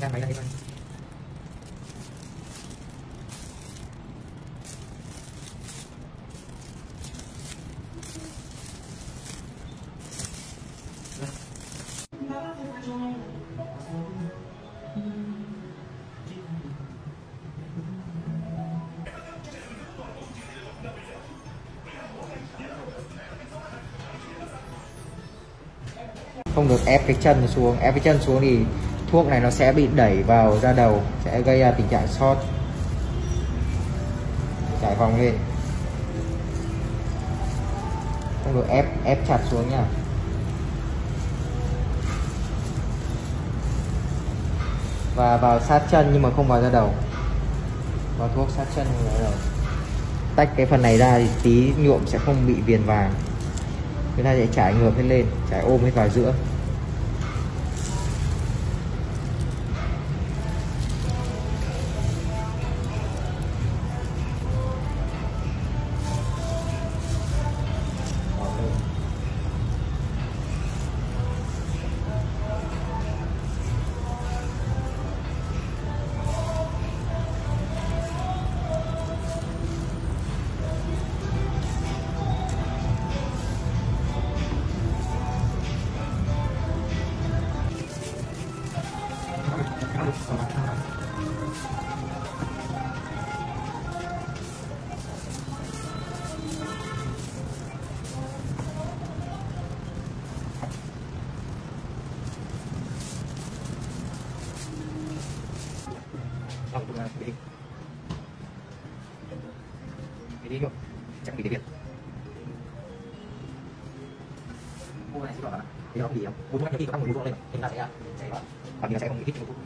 ra máy này thôi. Không được ép cái chân xuống. Ép cái chân xuống thì thuốc này nó sẽ bị đẩy vào ra đầu, sẽ gây ra tình trạng sót giải vòng lên. Không được ép ép chặt xuống nha. Và vào sát chân nhưng mà không vào ra đầu. Vào thuốc sát chân không vào đầu. Tách cái phần này ra thì tí nhuộm sẽ không bị viền vàng. Chúng ta sẽ trải ngược hết lên, trải ôm hết vào giữa. Xong chúng ta bị đi Bị đi không? Chắc bị cái việc Mua này sẽ bảo là Thì nó không gì không? Mua thuốc nhiều khi có tăng mùi mua thuốc lên Thì ta sẽ chạy vào Và thì nó sẽ không bị thích mua thuốc